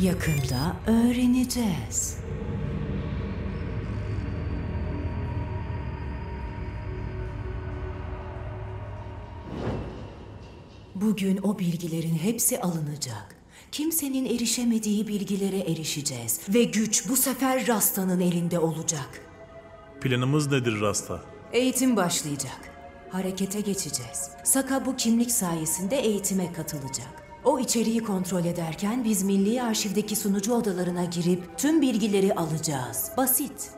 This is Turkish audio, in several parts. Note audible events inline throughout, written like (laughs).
Yakında öğreneceğiz. Bugün o bilgilerin hepsi alınacak. Kimsenin erişemediği bilgilere erişeceğiz ve güç bu sefer Rasta'nın elinde olacak. Planımız nedir Rasta? Eğitim başlayacak. Harekete geçeceğiz. Saka bu kimlik sayesinde eğitime katılacak. O içeriği kontrol ederken biz Milli Arşiv'deki sunucu odalarına girip tüm bilgileri alacağız. Basit.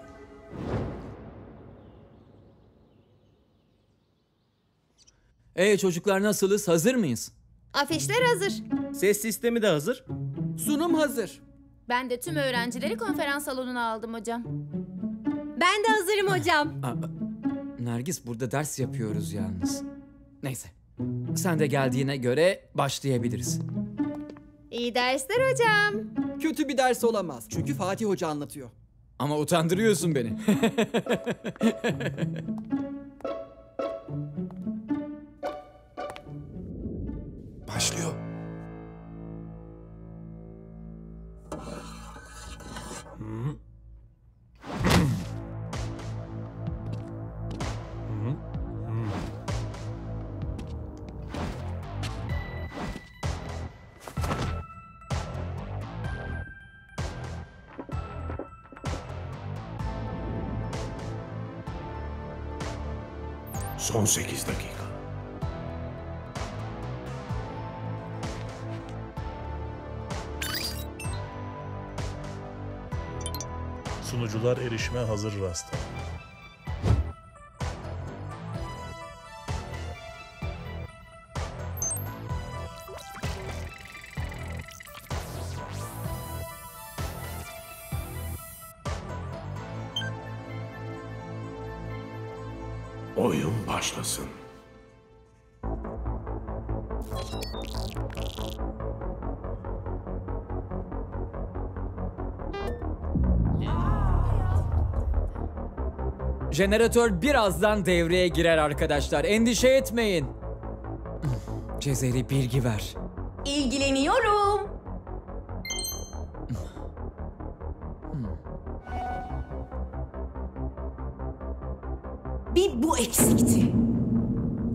Ee çocuklar nasılız? Hazır mıyız? Afişler hazır. Ses sistemi de hazır. Sunum hazır. Ben de tüm öğrencileri konferans salonuna aldım hocam. Ben de hazırım hocam. Aa, Nergis burada ders yapıyoruz yalnız. Neyse. Sen de geldiğine göre başlayabiliriz. İyi dersler hocam. Kötü bir ders olamaz. Çünkü Fatih Hoca anlatıyor. Ama utandırıyorsun beni. (laughs) Başlıyor. Son 8 dakika. Sunucular erişime hazır Rasta. Oyun başlasın. Jeneratör birazdan devreye girer arkadaşlar. Endişe etmeyin. Cezeri bilgi ver. İlgileniyorum. Bir bu eksikti.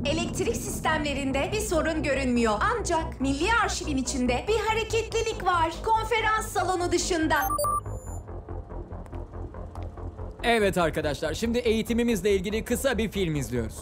Elektrik sistemlerinde bir sorun görünmüyor. Ancak Milli Arşivin içinde bir hareketlilik var. Konferans salonu dışında. Evet arkadaşlar, şimdi eğitimimizle ilgili kısa bir film izliyoruz.